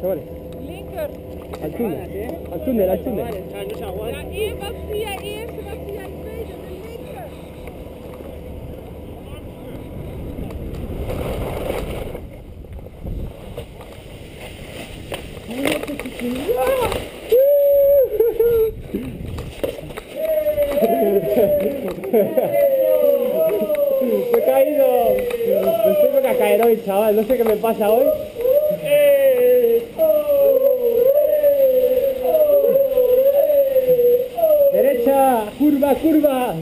Chavales. Linker. Al túnel. Al túnel, al túnel. Ah, La E va fría, E se va fría. Yeah! Me he caído. Me tengo que caer hoy, chaval. No sé qué me pasa hoy. Derecha, curva, curva.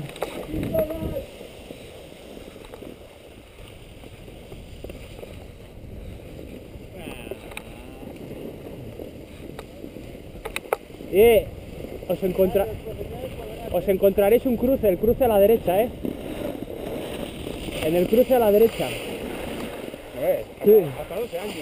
Eh, os encontra... Os encontraréis un cruce, el cruce a la derecha, ¿eh? En el cruce a la derecha. Sí. Hasta 12 años.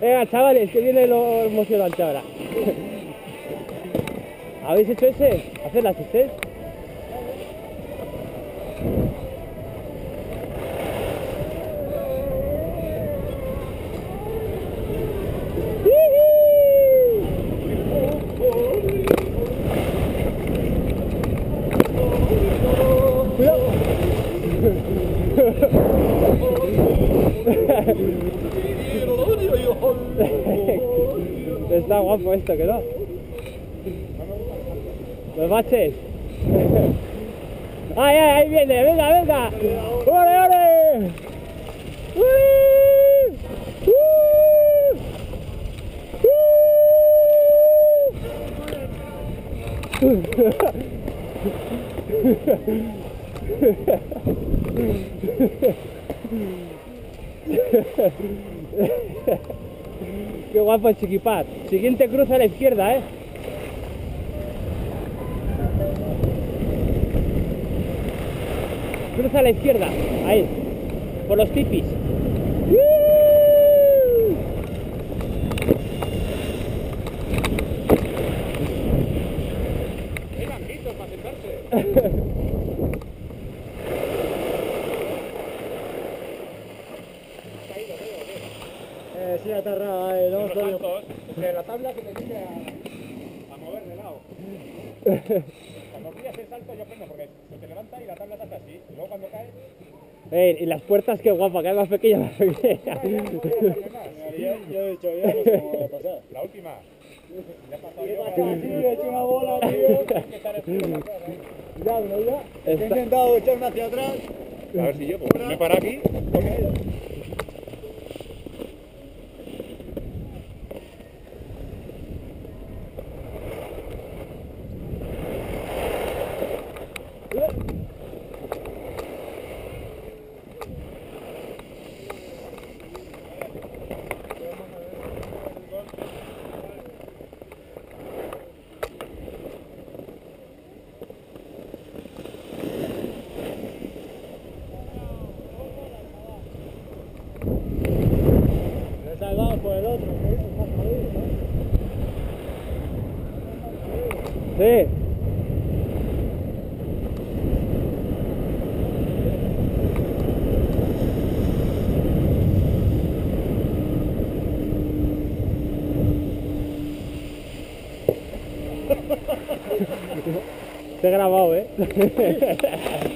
Venga, chavales, que viene lo emocionante ahora. ¿Habéis hecho ese? ¿Hacer la asistencia? Está guapo esto, ¿que no? Los baches. ¡Ay, ay, ahí viene! ¡Venga, venga! ¡Ore, ore! ¡Qué guapo el chiquipar! Siguiente cruce a la izquierda, ¿eh? Cruza a la izquierda, ahí, por los tipis. Para sentarse. Los saltos, de la tabla que te dice a, a mover de lado. Cuando pillas el salto yo freno porque se te levanta y la tabla te hace así. Y luego cuando caes, Eh, y las puertas, qué guapa, cada vez más pequeña, más pequeña. Yo, he dicho, ya no sé cómo va a pasar. la última. Ya ha pasado ¿Qué yo. pasa, tío? He hecho una bola, tío. que estar estirando atrás, ¿eh? Ya, no, ya. He Está- intentado echarme hacia atrás. A ver si yo, pues, me paro aquí he salvado por el otro, que es más jodido, ¿no? Te he grabado, ¿eh?